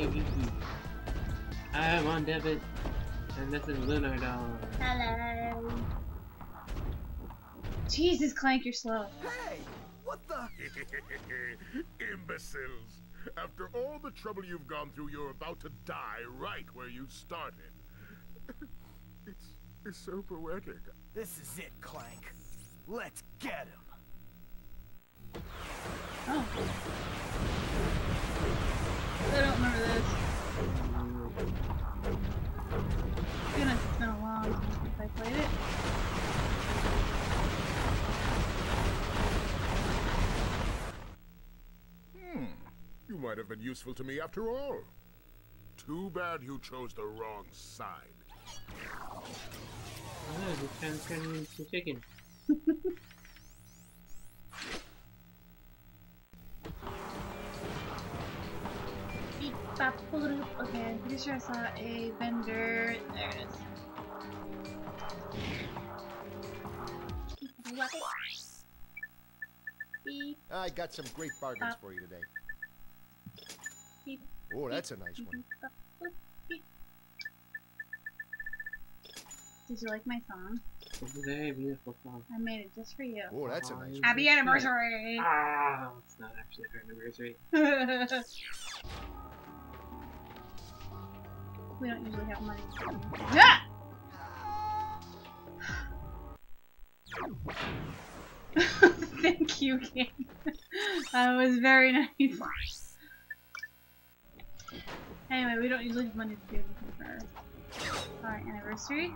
Yuki. I'm OnDebit, and this is Lunar Dawn. Hello. Jesus, Clank, you're slow. Hey! What the? Imbeciles! After all the trouble you've gone through, you're about to die right where you started. it's, it's so poetic. This is it, Clank. Let's get him. Oh. I don't remember this. Might have been useful to me after all. Too bad you chose the wrong side. Oh, you can turn into chicken. Beep. Okay, I'm pretty sure I saw a vendor. There it is. I got some great bargains Uh. for you today. Beep, Oh, that's a nice one. beep, bop, boop, beep. Did you like my song? It's a very beautiful song. I made it just for you. Oh, that's a nice one. Happy anniversary! Ah, it's not actually her anniversary. we don't usually have money. Yeah! Thank you, King. that was very nice. Anyway, we don't usually have money to do anything for our anniversary.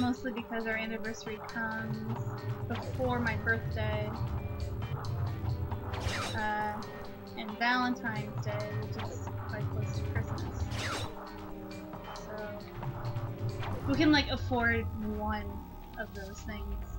Mostly because our anniversary comes before my birthday. Uh, and Valentine's Day, which is quite close to Christmas. So we can like afford one of those things.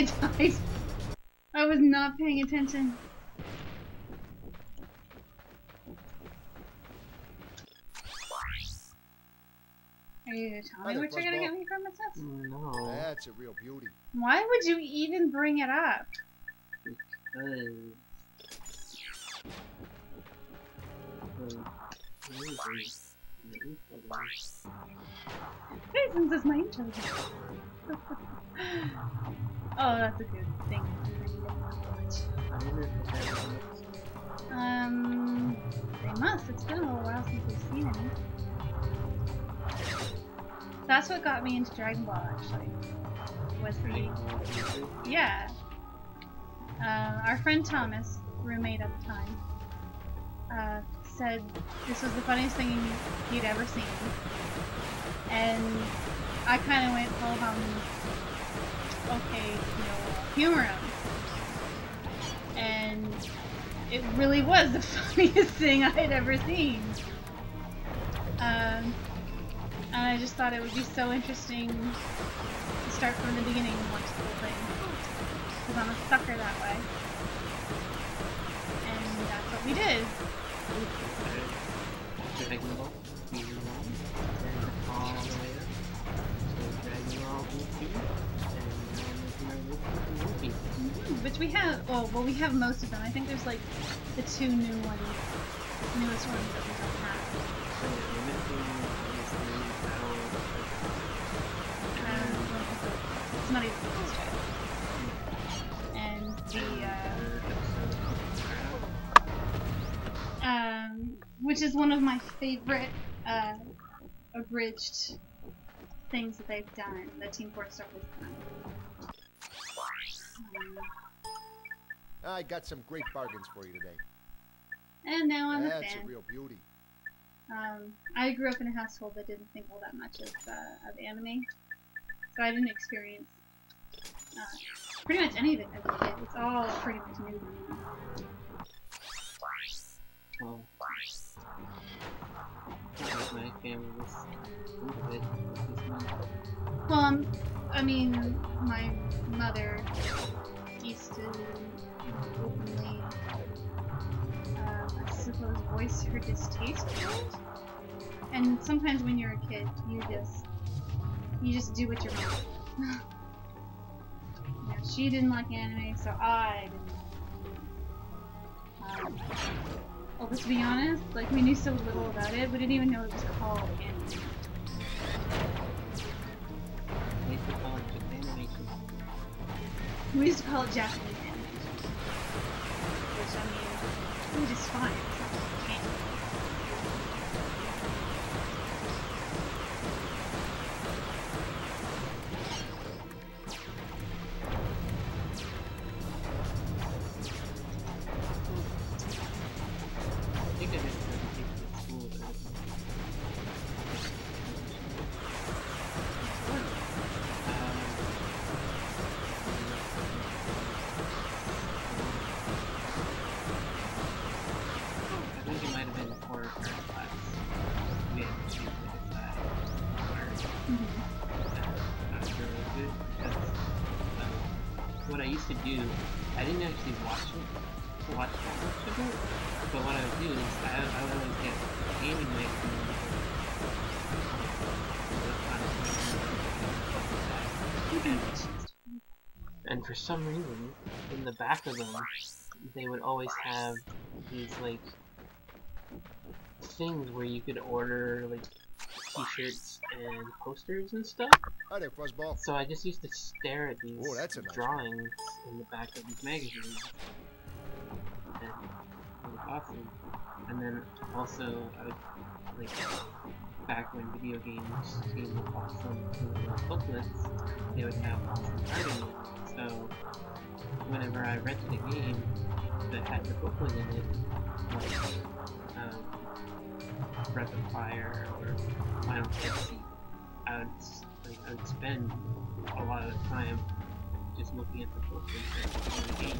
I died. I was not paying attention. Are you gonna tell me what you're gonna Fuzzball. get me from Princess? No, That's a real beauty. Why would you even bring it up? because... because- Reasons is my intro. oh, that's a good thing. Um, they must. It's been a little while since we've seen any. That's what got me into Dragon Ball, actually. Was the yeah. Uh, our friend Thomas, roommate at the time, uh, said this was the funniest thing he'd ever seen, and I kind of went, "Oh, um, okay, you know, humor him." And it really was the funniest thing I had ever seen. Um, and I just thought it would be so interesting to start from the beginning and watch the whole thing. Because I'm a sucker that way. And that's what we did. We have, well, well, we have most of them. I think there's like the two new ones, newest ones that we don't have. So we're missing obviously Battle of the I don't know if it's- not even close to it. And the, uh, um, which is one of my favorite uh, abridged things that they've done. That Team Star has done. Um, I got some great bargains for you today. And now I'm a fan. That's a real beauty. Um, I grew up in a household that didn't think all that much of, uh, of anime, so I didn't experience uh, pretty much any of it as a kid. It's all pretty much new to me. Well, like my family was into it. It's just me. Well, um, I mean, my mother used to openly, uh, I suppose, voice her distaste. And sometimes when you're a kid, you just, you just do what your mom. yeah, she didn't like anime, so I didn't. Um, to be honest, like we knew so little about it, we didn't even know it was called anime. We used to call it Japanese. I mean, which is fine. What I used to do, I didn't actually watch it, watch that much of it, but what I would do is I, I would always get gaming. And for some reason, in the back of them, they would always have these like things where you could order like t-shirts and posters and stuff. Hi there, Fuzzball. So I just used to stare at these Oh, that's nice drawings in the back of these magazines. And it was awesome. And then also, I would, like, back when video games seemed awesome to booklets, they would have awesome art in it. So, whenever I rented a game that had the booklet in it, like, Breath of Fire or Final Fantasy, I would, like, I would spend a lot of time just looking at the booklet of the game.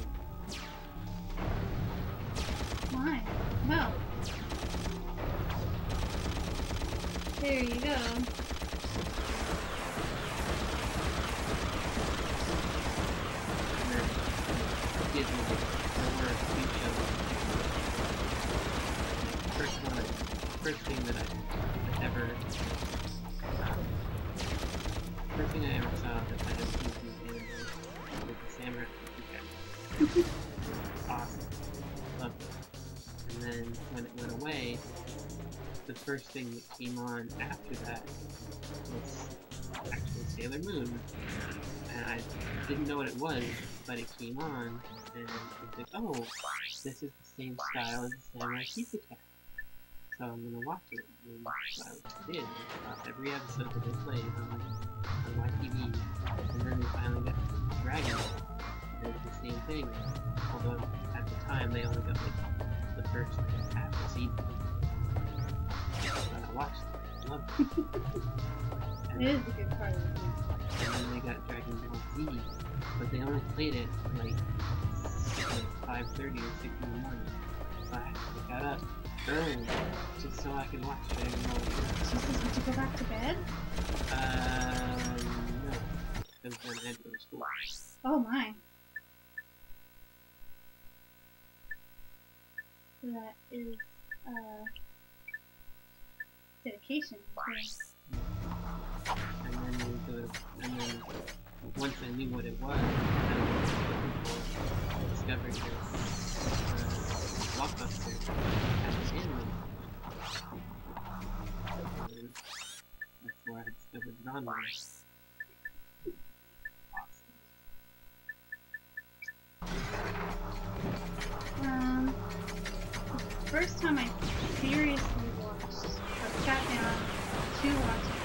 Why? Well. There you go. Awesome. Loved it. And then when it went away, the first thing that came on after that was actually Sailor Moon. And I didn't know what it was, but it came on, and I was like, oh, this is the same style as the Samurai Pizza Cat. So I'm gonna watch it. And I did. I every episode that they played on, on TV. And then we finally got Dragon The same thing. Although at the time they only got like the first half the season. But I watched it. I loved it. And It is a good part of the game. and then they got Dragon Ball Z, but they only played it like, like 5.30 or 6 in the morning. So I, got up early just so I could watch Dragon Ball Z. She says, would you go back to bed? Um, no. Because then I had to go to school. Oh my. That is, uh, dedication. And then we go, and then once I knew what it was, for, I discovered this uh, blockbuster at the. And that's where I discovered Last time I seriously watched, I sat down two watts